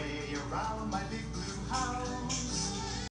way around my big blue.